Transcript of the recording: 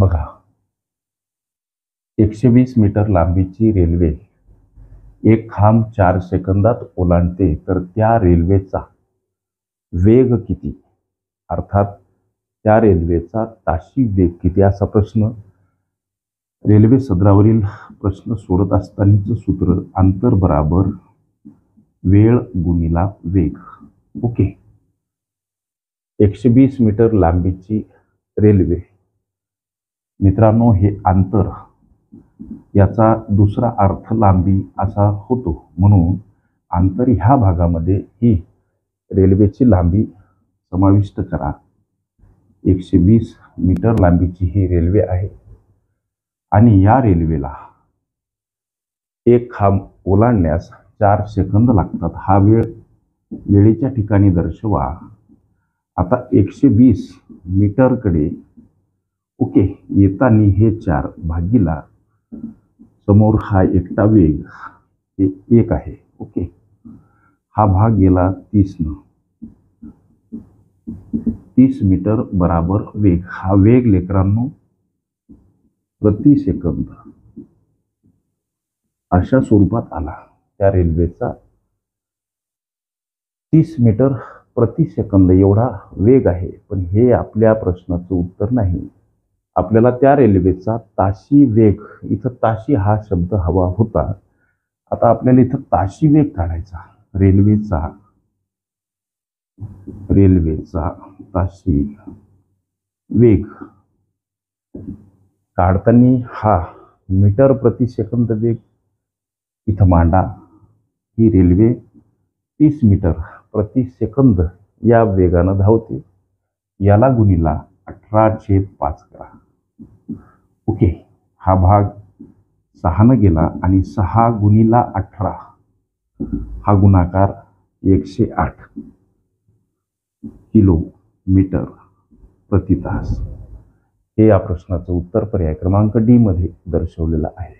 बघा. एकशे वीस मीटर लांबीची रेल्वे. एक खांब चार सेकंदात ओलांडते तर त्या रेल्वेचा वेग किती? अर्थात त्या रेल्वेचा ताशी वेग किती? असा प्रश्न. रेल्वे सदरावरील प्रश्न सोडत असतानाचं सूत्र अंतर बराबर वेळ गुणिला वेग. ओके. एकशे वीस मीटर लांबीची रेल्वे. मित्रांनो हे अंतर याचा दुसरा अर्थ लांबी असा होतो. म्हणून अंतर ह्या भागामध्ये ही रेल्वेची लांबी समाविष्ट करा. एकशे वीस मीटर लांबीची ही रेल्वे आहे. आणि या रेल्वेला एक खांब ओलांडण्यास चार सेकंद लागतात. हा वेळ वेळेच्या ठिकाणी दर्शवा. आता एकशे वीस मीटरकडे ओके येताना हे चार भागीला समोर हा एकटा वेग हे एक आहे. ओके. हा भाग गेला तीसनं तीस मीटर बराबर वेग. हा वेग लेकरांनो प्रति सेकंद. अशा स्वरूपात आला त्या रेल्वेचा. तीस मीटर प्रति सेकंद एवढा वेग आहे पण हे आपल्या प्रश्नाचं उत्तर नाही. आपल्याला त्या रेल्वेचा ताशी वेग इथं ताशी हा शब्द हवा होता. आता आपल्याला इथं ताशी वेग काढायचा रेल्वेचा. रेल्वेचा ताशी वेग. काढताना हा मीटर प्रति सेकंद वेग इथं मांडा. ही रेल्वे तीस मीटर प्रति सेकंद या वेगानं धावते. याला गुणीला अठरा छेद पाच करा. हा भाग सहानं गेला आणि सहा गुणीला अठरा. हा गुणाकार एकशे आठ. किलोमीटर प्रतितास. हे या प्रश्नाचं उत्तर पर्याय क्रमांक डी मध्ये दर्शवलेलं आहे.